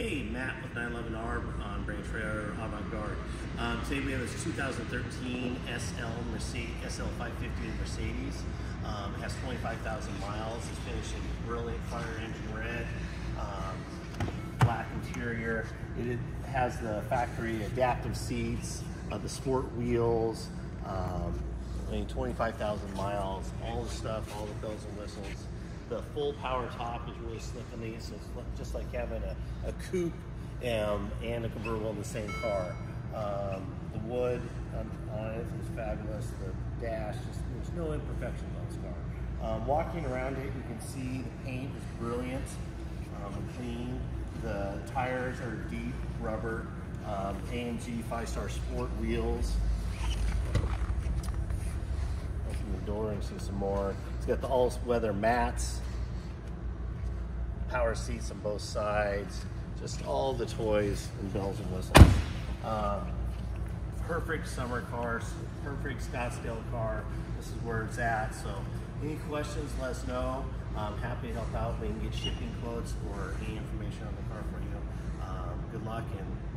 Hey, Matt with 911R on Branch Fair Avant Garde. Um, today we have this 2013 SL Mercedes, SL 550 Mercedes. Um, it has 25,000 miles. It's finished in brilliant fire engine red, um, black interior. It has the factory adaptive seats, uh, the sport wheels. Um, I mean, 25,000 miles, all the stuff, all the bells and whistles. The full power top is really slick on these, so it's just like having a, a coupe um, and a convertible in the same car. Um, the wood on, on, it is fabulous. The dash, just, there's no imperfections on this car. Um, walking around it, you can see the paint is brilliant um, and clean. The tires are deep rubber, um, AMG five-star sport wheels and see some more. It's got the all-weather mats, power seats on both sides, just all the toys and bells and whistles. Um, perfect summer car, perfect Scottsdale car. This is where it's at. So any questions, let us know. I'm happy to help out. We can get shipping quotes or any information on the car for you. Um, good luck and.